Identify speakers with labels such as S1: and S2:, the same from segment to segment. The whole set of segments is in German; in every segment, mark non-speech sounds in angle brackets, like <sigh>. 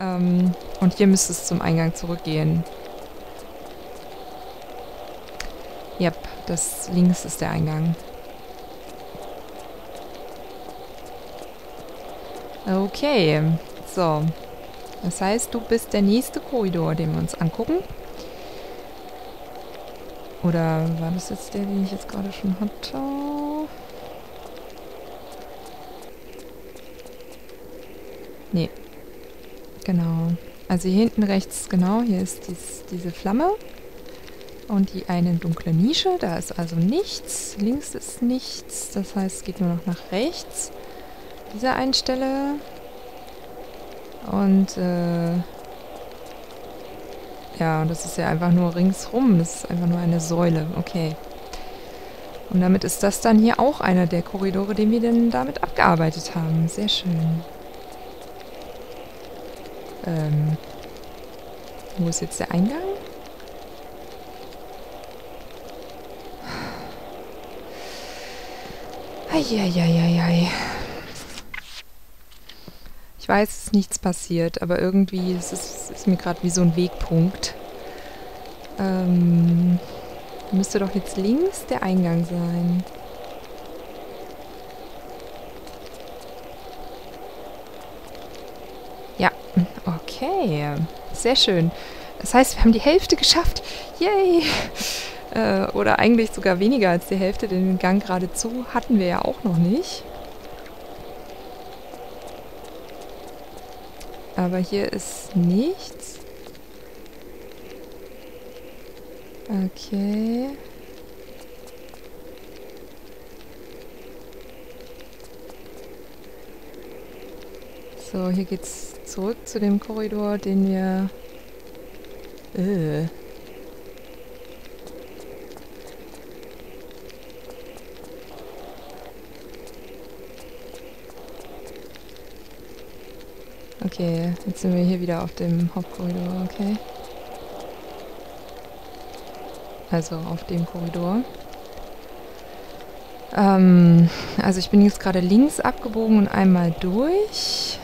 S1: Ähm, und hier müsste es zum Eingang zurückgehen. Yep, das links ist der Eingang. Okay, so. Das heißt, du bist der nächste Korridor, den wir uns angucken. Oder war das jetzt der, den ich jetzt gerade schon hatte? Nee. Genau. Also hier hinten rechts, genau, hier ist dies, diese Flamme. Und die eine dunkle Nische, da ist also nichts. Links ist nichts, das heißt, es geht nur noch nach rechts. Diese einen. Und, äh... Ja, das ist ja einfach nur ringsrum. Das ist einfach nur eine Säule. Okay. Und damit ist das dann hier auch einer der Korridore, den wir denn damit abgearbeitet haben. Sehr schön. Ähm... Wo ist jetzt der Eingang? Eieieiei. Ich weiß, es ist nichts passiert, aber irgendwie ist es ist mir gerade wie so ein Wegpunkt. Ähm, müsste doch jetzt links der Eingang sein. Ja, okay. Sehr schön. Das heißt, wir haben die Hälfte geschafft. Yay! Äh, oder eigentlich sogar weniger als die Hälfte, denn den Gang geradezu hatten wir ja auch noch nicht. Aber hier ist nichts. Okay. So, hier geht's zurück zu dem Korridor, den wir... Äh. Okay, jetzt sind wir hier wieder auf dem Hauptkorridor, okay. Also auf dem Korridor. Ähm, also ich bin jetzt gerade links abgebogen und einmal durch.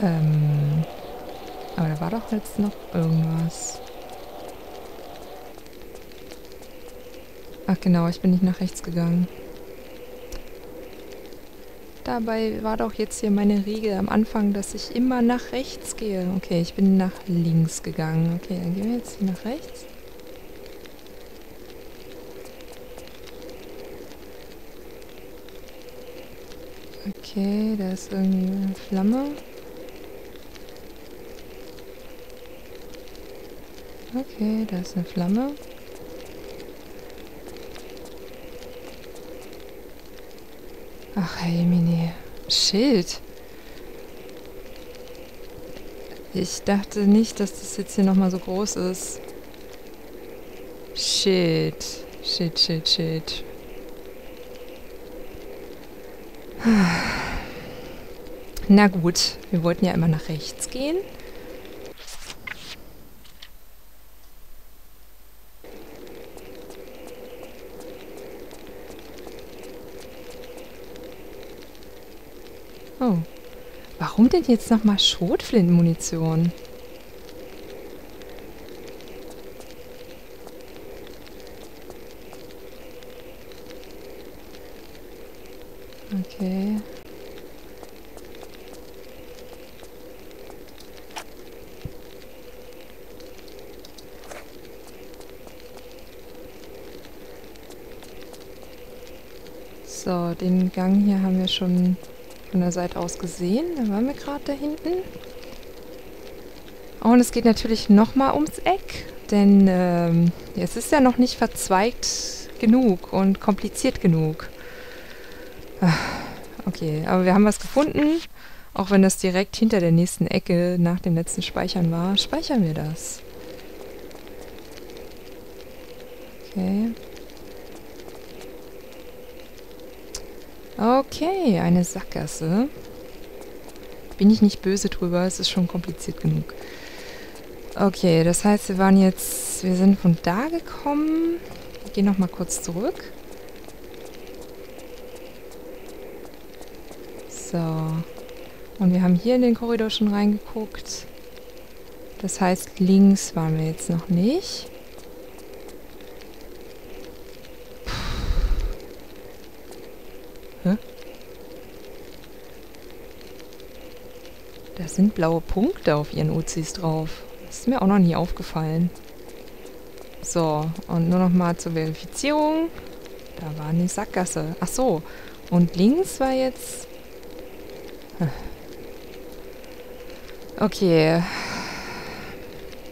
S1: Ähm, aber da war doch jetzt noch irgendwas. Ach genau, ich bin nicht nach rechts gegangen. Dabei war doch jetzt hier meine Regel am Anfang, dass ich immer nach rechts gehe. Okay, ich bin nach links gegangen. Okay, dann gehen wir jetzt hier nach rechts. Okay, da ist irgendwie eine Flamme. Okay, da ist eine Flamme. Ach, hey, Mini. Schild. Ich dachte nicht, dass das jetzt hier nochmal so groß ist. Shit. Shit, shit, shit. <sighs> Na gut, wir wollten ja immer nach rechts gehen. Oh. Warum denn jetzt nochmal Schrotflintenmunition? Okay. So, den Gang hier haben wir schon von der Seite aus gesehen. Da waren wir gerade da hinten. Und es geht natürlich nochmal ums Eck, denn ähm, es ist ja noch nicht verzweigt genug und kompliziert genug. Ah, okay, aber wir haben was gefunden. Auch wenn das direkt hinter der nächsten Ecke nach dem letzten Speichern war, speichern wir das. Okay. Okay, eine Sackgasse. Bin ich nicht böse drüber, es ist schon kompliziert genug. Okay, das heißt, wir waren jetzt, wir sind von da gekommen. Wir gehen nochmal kurz zurück. So. Und wir haben hier in den Korridor schon reingeguckt. Das heißt, links waren wir jetzt noch nicht. Sind blaue Punkte auf ihren Uzis drauf. Ist mir auch noch nie aufgefallen. So, und nur noch mal zur Verifizierung. Da war eine Sackgasse. Ach so. Und links war jetzt... Okay.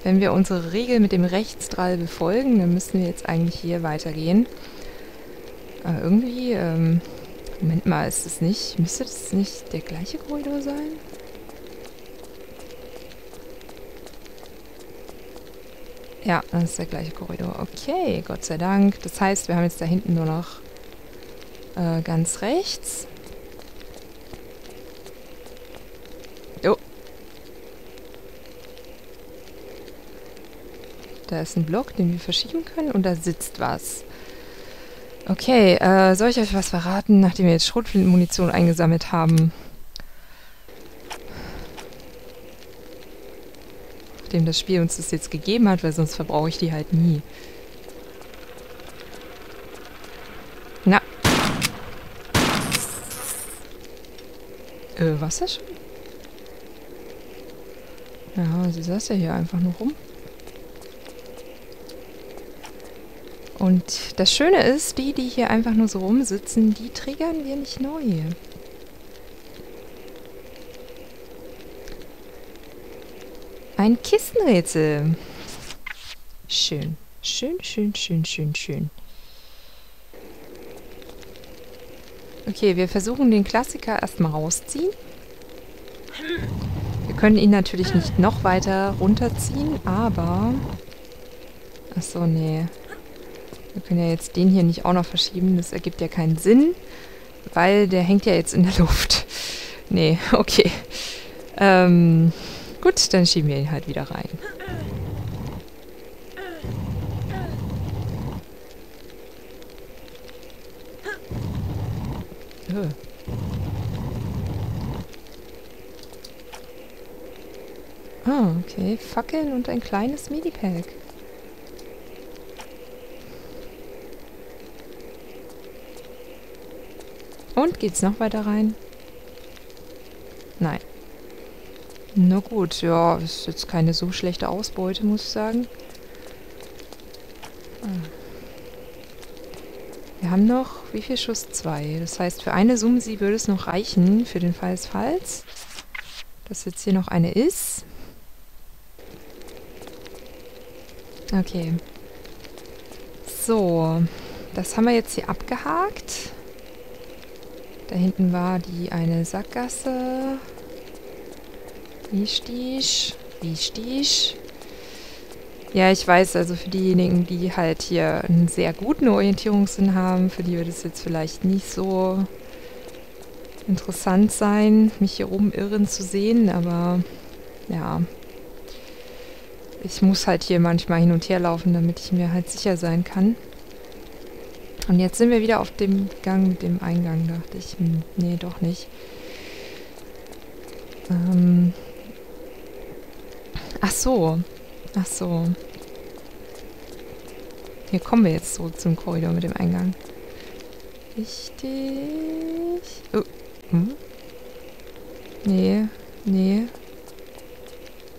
S1: Wenn wir unsere Regel mit dem Rechtsdrall befolgen, dann müssen wir jetzt eigentlich hier weitergehen. Aber irgendwie, ähm, Moment mal, ist das nicht, müsste das nicht der gleiche Korridor sein? Ja, das ist der gleiche Korridor. Okay, Gott sei Dank. Das heißt, wir haben jetzt da hinten nur noch äh, ganz rechts. Oh. Da ist ein Block, den wir verschieben können und da sitzt was. Okay, äh, soll ich euch was verraten, nachdem wir jetzt Schrotflintenmunition eingesammelt haben? Nachdem das Spiel uns das jetzt gegeben hat, weil sonst verbrauche ich die halt nie. Na. Äh, was ist schon? Ja, sie saß ja hier einfach nur rum. Und das Schöne ist, die, die hier einfach nur so rumsitzen, die triggern wir nicht neu. Ein Kistenrätsel. Schön. Schön, schön, schön, schön, schön. Okay, wir versuchen den Klassiker erstmal rausziehen. Wir können ihn natürlich nicht noch weiter runterziehen, aber... Achso, nee. Wir können ja jetzt den hier nicht auch noch verschieben. Das ergibt ja keinen Sinn, weil der hängt ja jetzt in der Luft. <laughs> Nee, okay. Ähm, gut, dann schieben wir ihn halt wieder rein. Öh. Ah, okay. Fackeln und ein kleines Medipack. Und geht's noch weiter rein? Nein. Na gut, ja, ist jetzt keine so schlechte Ausbeute, muss ich sagen. Ah. Wir haben noch, wie viel Schuss? Zwei. Das heißt, für eine Sumsi würde es noch reichen, für den Fall des Falls. Dass jetzt hier noch eine ist. Okay. So. Das haben wir jetzt hier abgehakt. Da hinten war die eine Sackgasse. Richtig. Richtig. Ja, ich weiß, also für diejenigen, die halt hier einen sehr guten Orientierungssinn haben, für die wird es jetzt vielleicht nicht so interessant sein, mich hier rumirren zu sehen, aber ja. Ich muss halt hier manchmal hin und her laufen, damit ich mir halt sicher sein kann. Und jetzt sind wir wieder auf dem Gang mit dem Eingang, dachte ich. Hm, nee, doch nicht. Ähm. Ach so. Ach so. Hier kommen wir jetzt zurück zum Korridor mit dem Eingang. Richtig. Oh. Hm? Nee, nee.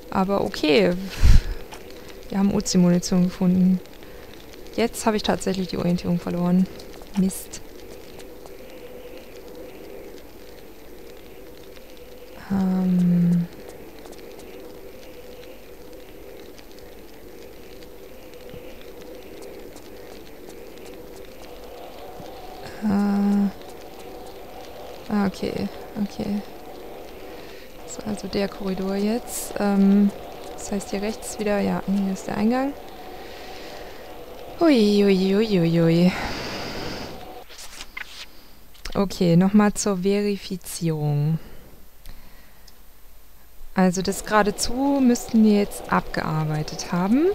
S1: Aber okay. Wir haben Uzi-Munition gefunden. Jetzt habe ich tatsächlich die Orientierung verloren. Mist. Ähm... Okay, okay. So, also der Korridor jetzt. Ähm, das heißt hier rechts wieder, ja, hier ist der Eingang. Uiuiuiui. Okay, nochmal zur Verifizierung. Also das geradezu müssten wir jetzt abgearbeitet haben.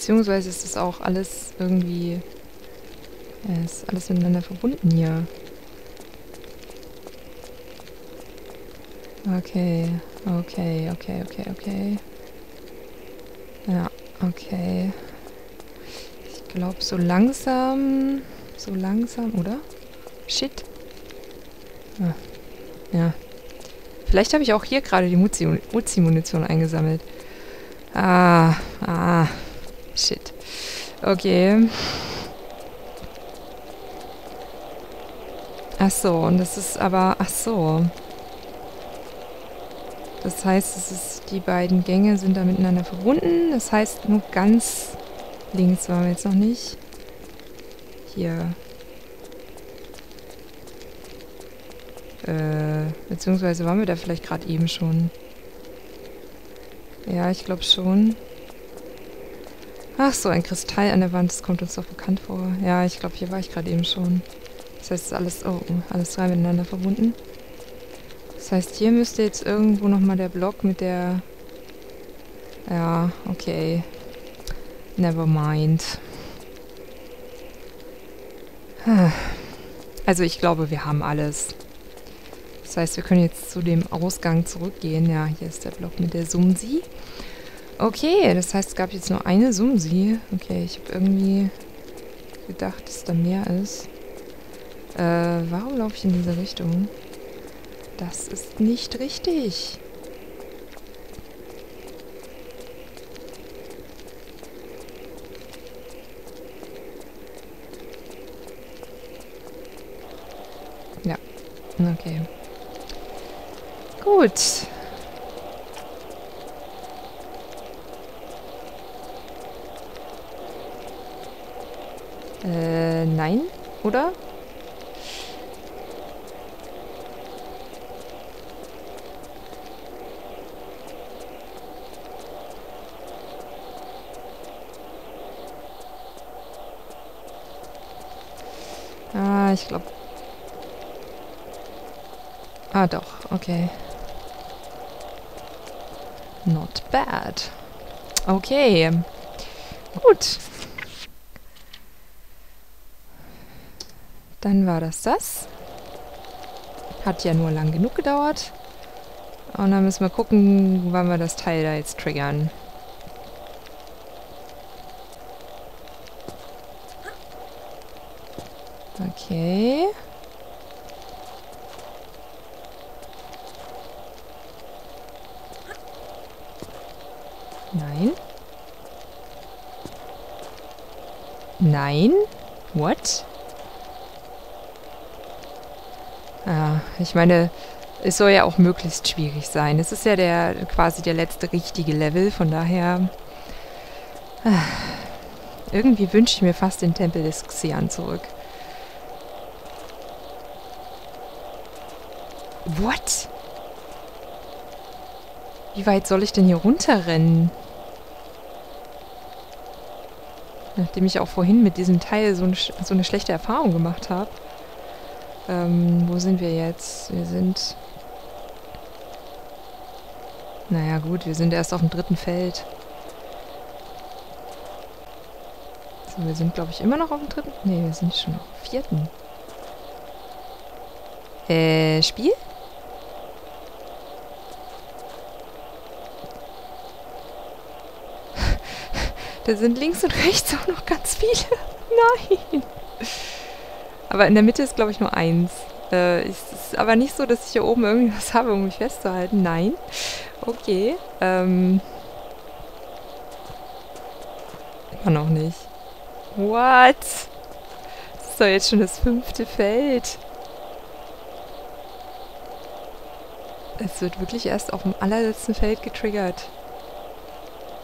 S1: Beziehungsweise ist das auch alles irgendwie... Ja, ist alles miteinander verbunden hier. Okay, okay, okay, okay, okay. Ja, okay. Ich glaube, so langsam... So langsam, oder? Shit. Ah. Ja. Vielleicht habe ich auch hier gerade die Uzi-Munition eingesammelt. Ah, ah. Okay. Ach so, und das ist aber... Ach so. Das heißt, es ist, die beiden Gänge sind da miteinander verbunden. Das heißt, nur ganz links waren wir jetzt noch nicht. Hier. Äh, beziehungsweise waren wir da vielleicht gerade eben schon. Ja, ich glaube schon. Ach so, ein Kristall an der Wand, das kommt uns doch bekannt vor. Ja, ich glaube, hier war ich gerade eben schon. Das heißt, alles, oh, alles drei miteinander verbunden. Das heißt, hier müsste jetzt irgendwo nochmal der Block mit der... Ja, okay. Never mind. <sighs> Also ich glaube, wir haben alles. Das heißt, wir können jetzt zu dem Ausgang zurückgehen. Ja, hier ist der Block mit der Sumsi. Okay, das heißt, es gab jetzt nur eine Sumsi. Okay, ich habe irgendwie gedacht, dass da mehr ist. Äh, warum laufe ich in diese Richtung? Das ist nicht richtig. Ja, okay. Gut. Äh, nein, oder? Ah, ich glaube... Ah, doch, okay. Not bad. Okay. Gut. Dann war das das. Hat ja nur lang genug gedauert. Und dann müssen wir gucken, wann wir das Teil da jetzt triggern. Okay. Nein. Nein? What? Ah, ich meine, es soll ja auch möglichst schwierig sein. Es ist ja der quasi der letzte richtige Level, von daher... Ah, irgendwie wünsche ich mir fast den Tempel des Xian zurück. What? Wie weit soll ich denn hier runterrennen? Nachdem ich auch vorhin mit diesem Teil so, ein, so eine schlechte Erfahrung gemacht habe. Ähm, wo sind wir jetzt? Wir sind... Naja gut, wir sind erst auf dem dritten Feld. So, wir sind, glaube ich, immer noch auf dem dritten... Ne, wir sind schon auf dem vierten. Äh, Spiel? <laughs> Da sind links und rechts auch noch ganz viele. <laughs> Nein. Aber in der Mitte ist, glaube ich, nur eins. Äh, es ist aber nicht so, dass ich hier oben irgendwie was <laughs> habe, um mich festzuhalten. Nein. Okay. Ähm. Immer noch nicht. What? Das ist doch jetzt schon das fünfte Feld. Es wird wirklich erst auf dem allerletzten Feld getriggert.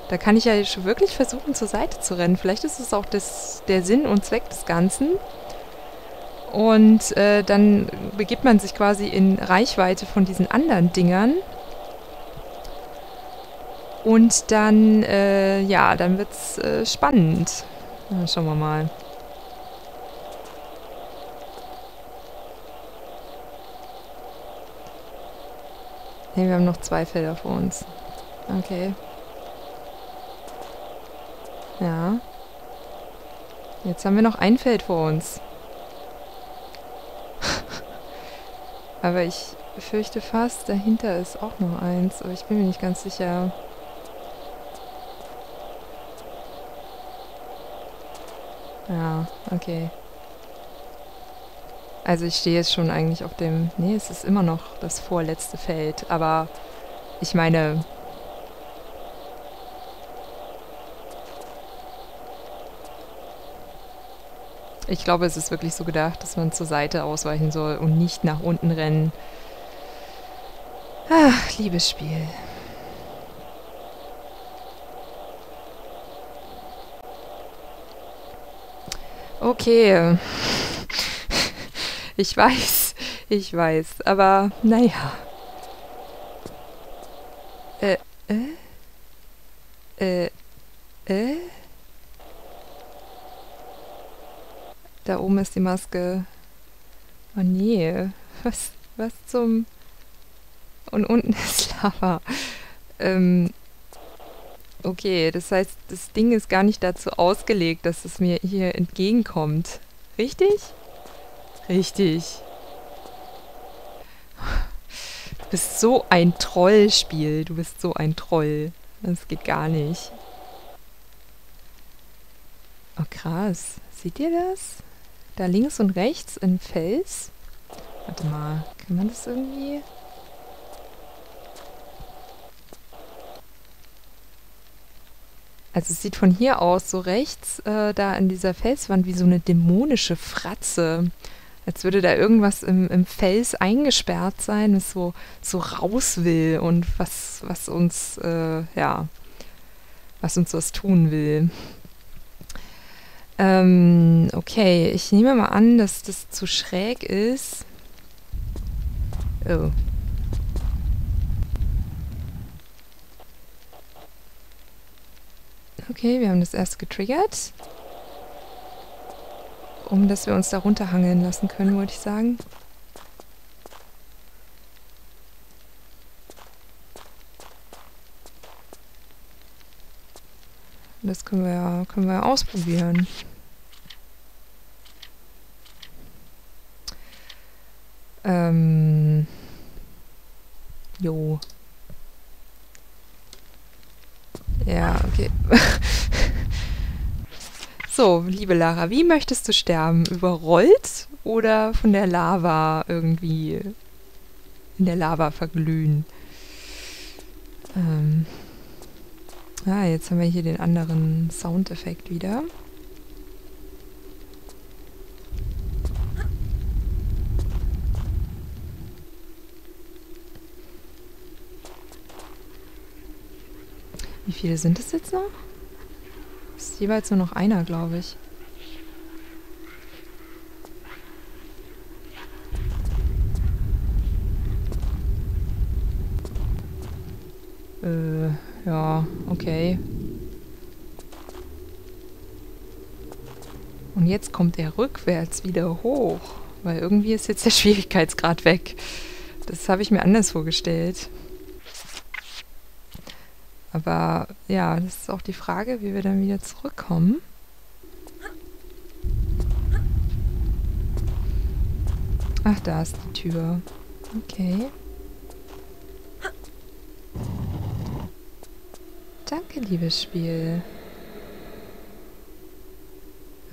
S1: Da kann ich ja schon wirklich versuchen, zur Seite zu rennen. Vielleicht ist es auch das, der Sinn und Zweck des Ganzen. Und äh, dann begibt man sich quasi in Reichweite von diesen anderen Dingern. Und dann, äh, ja, dann wird's äh, spannend. Na, schauen wir mal. Ne, wir haben noch zwei Felder vor uns. Okay. Ja. Jetzt haben wir noch ein Feld vor uns. Aber ich fürchte fast, dahinter ist auch noch eins. Aber ich bin mir nicht ganz sicher. Ja, okay. Also ich stehe jetzt schon eigentlich auf dem... Nee, es ist immer noch das vorletzte Feld. Aber ich meine, Ich glaube, es ist wirklich so gedacht, dass man zur Seite ausweichen soll und nicht nach unten rennen. Ach, liebes Spiel. Okay. <laughs> Ich weiß, ich weiß, aber naja. Äh, äh? Äh, äh? Da oben ist die Maske. Oh nee. Was, was zum... Und unten <laughs> ist Lava. Ähm, okay, das heißt, das Ding ist gar nicht dazu ausgelegt, dass es mir hier entgegenkommt. Richtig? Richtig. Du bist so ein Trollspiel. Du bist so ein Troll. Das geht gar nicht. Oh krass. Seht ihr das? Da links und rechts ein Fels. Warte mal, kann man das irgendwie... Also es sieht von hier aus so rechts äh, da an dieser Felswand wie so eine dämonische Fratze. Als würde da irgendwas im, im Fels eingesperrt sein, das so, so raus will und was, was uns, äh, ja, was uns was tun will. Ähm, okay, ich nehme mal an, dass das zu schräg ist. Oh. Okay, wir haben das erst getriggert. Um dass wir uns da runterhangeln lassen können, wollte ich sagen. Das können wir ja, können wir ausprobieren. Ähm. Jo. Ja, okay. <laughs> so, liebe Lara, wie möchtest du sterben? Überrollt oder von der Lava irgendwie in der Lava verglühen? Ähm. Ah, jetzt haben wir hier den anderen Soundeffekt wieder. Wie viele sind es jetzt noch? Es ist jeweils nur noch einer, glaube ich. Äh, ja, okay. Und jetzt kommt er rückwärts wieder hoch. Weil irgendwie ist jetzt der Schwierigkeitsgrad weg. Das habe ich mir anders vorgestellt. Aber ja, das ist auch die Frage, wie wir dann wieder zurückkommen. Ach, da ist die Tür. Okay. Danke, liebes Spiel.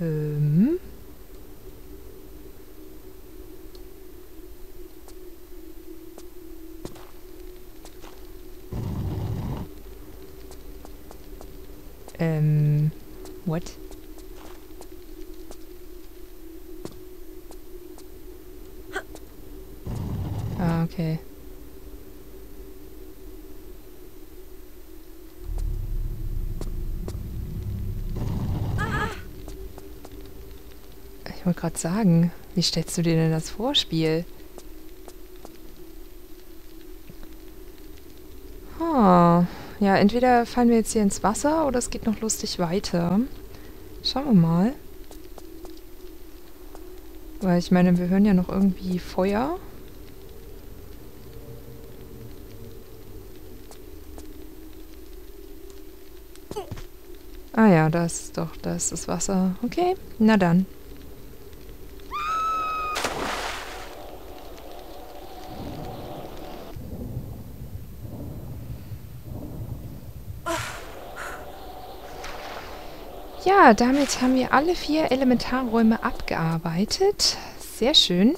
S1: Ähm. What? Ah, okay. Ich wollte gerade sagen, wie stellst du dir denn das Vorspiel? Ah, ja, entweder fallen wir jetzt hier ins Wasser oder es geht noch lustig weiter. Schauen wir mal. Weil ich meine, wir hören ja noch irgendwie Feuer. Ah ja, da ist doch, da ist das Wasser. Okay, na dann. Damit haben wir alle vier Elementarräume abgearbeitet. Sehr schön.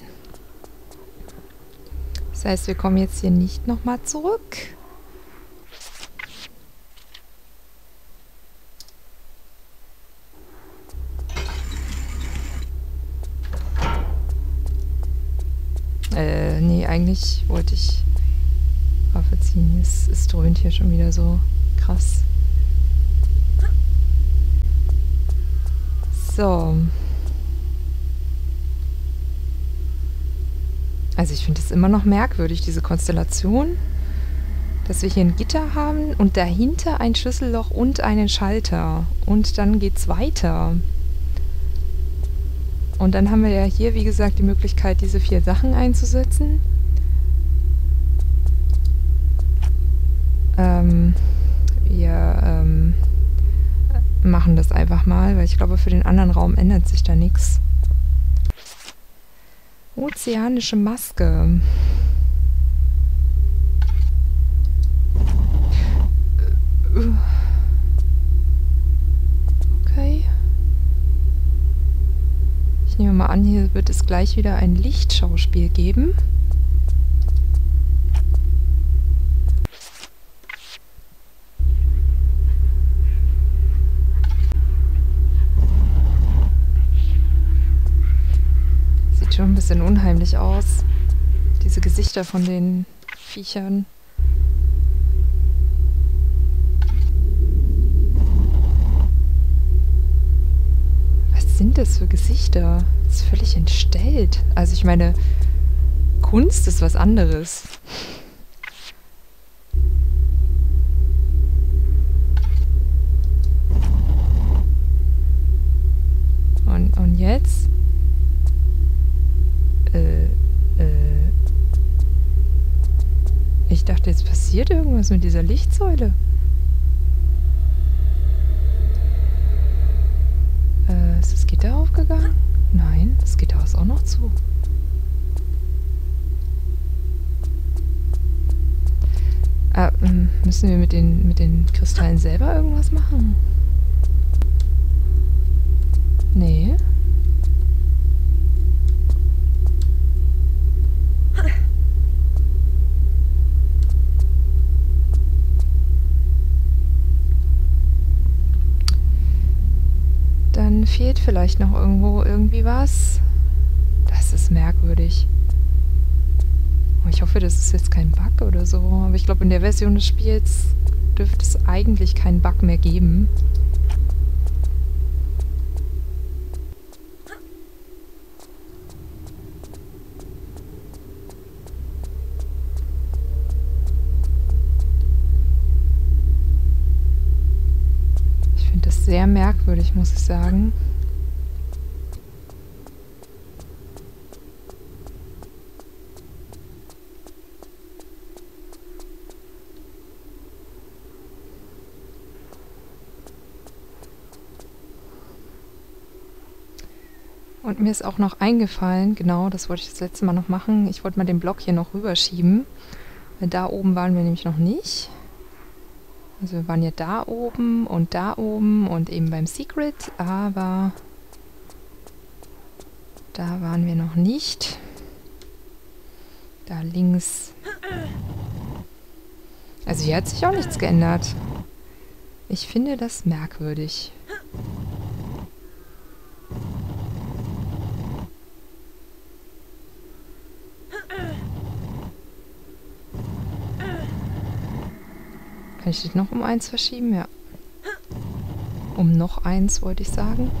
S1: Das heißt, wir kommen jetzt hier nicht nochmal zurück. Äh, nee, eigentlich wollte ich Waffe ziehen. Es, es dröhnt hier schon wieder so krass. So. Also ich finde es immer noch merkwürdig, diese Konstellation, dass wir hier ein Gitter haben und dahinter ein Schlüsselloch und einen Schalter. Und dann geht's weiter. Und dann haben wir ja hier, wie gesagt, die Möglichkeit, diese vier Sachen einzusetzen. Ähm, wir machen das einfach mal, weil ich glaube, für den anderen Raum ändert sich da nichts. Ozeanische Maske. Okay. Ich nehme mal an, hier wird es gleich wieder ein Lichtschauspiel geben. Bisschen unheimlich aus. Diese Gesichter von den Viechern. Was sind das für Gesichter? Das ist völlig entstellt. Also ich meine, Kunst ist was anderes. Mit dieser Lichtsäule. Äh, ist das Gitter aufgegangen? Nein, das Gitter ist auch noch zu. Ah, müssen wir mit den, mit den Kristallen selber irgendwas machen? Nee. Dann fehlt vielleicht noch irgendwo irgendwie was. Das ist merkwürdig. Ich hoffe, das ist jetzt kein Bug oder so. Aber ich glaube, in der Version des Spiels dürfte es eigentlich keinen Bug mehr geben. sehr merkwürdig, muss ich sagen. Und mir ist auch noch eingefallen, genau, das wollte ich das letzte Mal noch machen. Ich wollte mal den Block hier noch rüberschieben. Da oben waren wir nämlich noch nicht. Also wir waren ja da oben und da oben und eben beim Secret, aber da waren wir noch nicht. Da links. Also hier hat sich auch nichts geändert. Ich finde das merkwürdig. Kann ich dich noch um eins verschieben? Ja. Um noch eins, wollte ich sagen.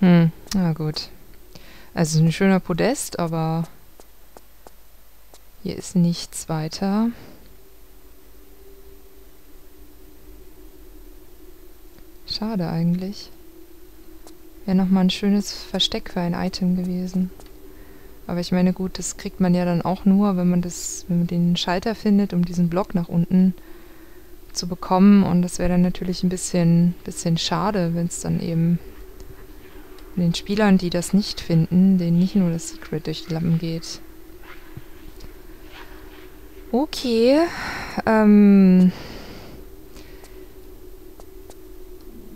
S1: Hm, na gut. Also ein schöner Podest, aber hier ist nichts weiter. Schade eigentlich. Wäre nochmal ein schönes Versteck für ein Item gewesen. Aber ich meine, gut, das kriegt man ja dann auch nur, wenn man das, wenn man den Schalter findet, um diesen Block nach unten zu bekommen. Und das wäre dann natürlich ein bisschen, bisschen schade, wenn es dann eben den Spielern, die das nicht finden, denen nicht nur das Secret durch die Lappen geht. Okay. Ähm,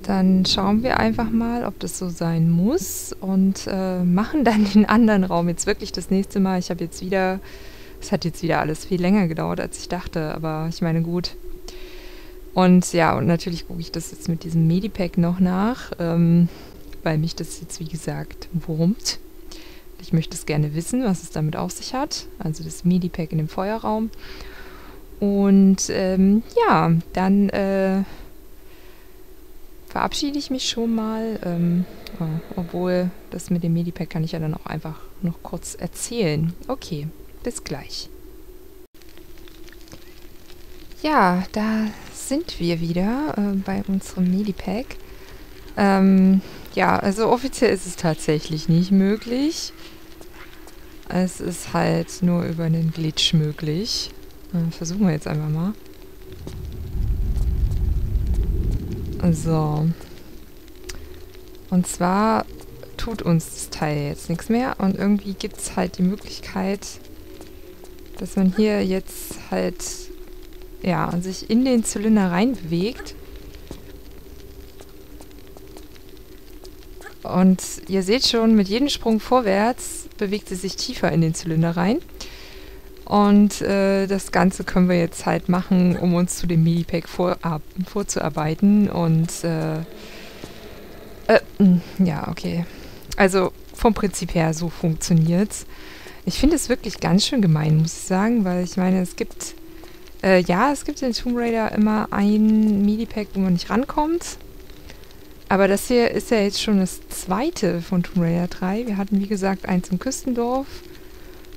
S1: dann schauen wir einfach mal, ob das so sein muss und äh, machen dann den anderen Raum jetzt wirklich das nächste Mal. Ich habe jetzt wieder, es hat jetzt wieder alles viel länger gedauert, als ich dachte, aber ich meine gut. Und ja, und natürlich gucke ich das jetzt mit diesem Medipack noch nach, ähm, weil mich das jetzt, wie gesagt, wurmt. Ich möchte es gerne wissen, was es damit auf sich hat. Also das Medipack in dem Feuerraum. Und ähm, ja, dann äh, verabschiede ich mich schon mal. Ähm, oh, obwohl das mit dem Medipack kann ich ja dann auch einfach noch kurz erzählen. Okay, bis gleich. Ja, da sind wir wieder äh, bei unserem Medipack. Ähm, ja, also offiziell ist es tatsächlich nicht möglich. Es ist halt nur über einen Glitch möglich. Äh, versuchen wir jetzt einfach mal. So. Und zwar tut uns das Teil jetzt nichts mehr und irgendwie gibt es halt die Möglichkeit, dass man hier jetzt halt ja, sich in den Zylinder reinbewegt. Und ihr seht schon, mit jedem Sprung vorwärts bewegt sie sich tiefer in den Zylinder rein. Und äh, das Ganze können wir jetzt halt machen, um uns zu dem Medipack vor, vorzuarbeiten. Und äh, äh, hm, ja, okay. Also vom Prinzip her, so funktioniert's. Ich finde es wirklich ganz schön gemein, muss ich sagen, weil ich meine, es gibt, äh, ja, es gibt in Tomb Raider immer ein Medipack, wo man nicht rankommt. Aber das hier ist ja jetzt schon das zweite von Tomb Raider 3. Wir hatten, wie gesagt, eins im Küstendorf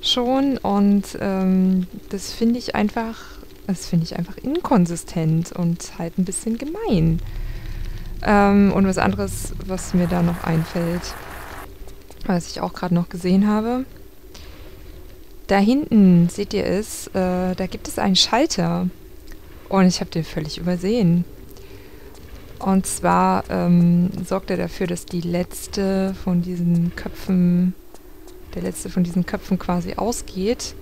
S1: schon und ähm, das finde ich einfach, das finde ich einfach inkonsistent und halt ein bisschen gemein. Ähm, und was anderes, was mir da noch einfällt, was ich auch gerade noch gesehen habe. Da hinten, seht ihr es, äh, da gibt es einen Schalter. Und ich habe den völlig übersehen. Und zwar ähm, sorgt er dafür, dass die letzte von diesen Köpfen der letzte von diesen Köpfen quasi ausgeht,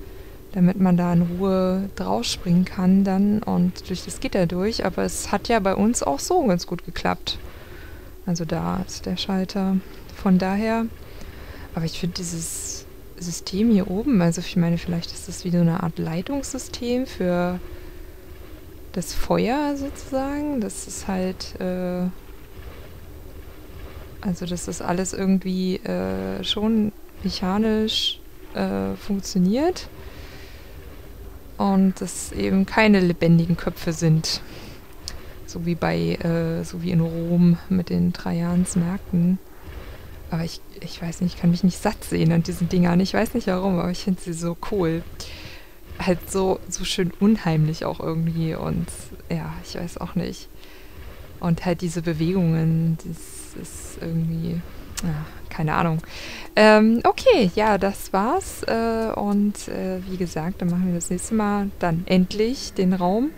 S1: damit man da in Ruhe draufspringen kann dann und durch das Gitter durch. Aber es hat ja bei uns auch so ganz gut geklappt. Also da ist der Schalter. Von daher, aber ich finde dieses System hier oben, also ich meine, vielleicht ist das wie so eine Art Leitungssystem für das Feuer sozusagen. Das ist halt, äh, also das alles irgendwie äh, schon mechanisch äh, funktioniert und es eben keine lebendigen Köpfe sind. So wie bei, äh, so wie in Rom mit den Trajansmärkten. Aber ich, ich weiß nicht, ich kann mich nicht satt sehen an diesen Dingern. Ich weiß nicht warum, aber ich finde sie so cool. Halt so, so schön unheimlich auch irgendwie und ja, ich weiß auch nicht. Und halt diese Bewegungen, das ist irgendwie, keine Ahnung. Ähm, okay, ja, das war's. Äh, und äh, wie gesagt, dann machen wir das nächste Mal dann endlich den Raum.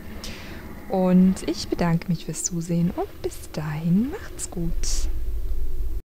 S1: Und ich bedanke mich fürs Zusehen und bis dahin macht's gut.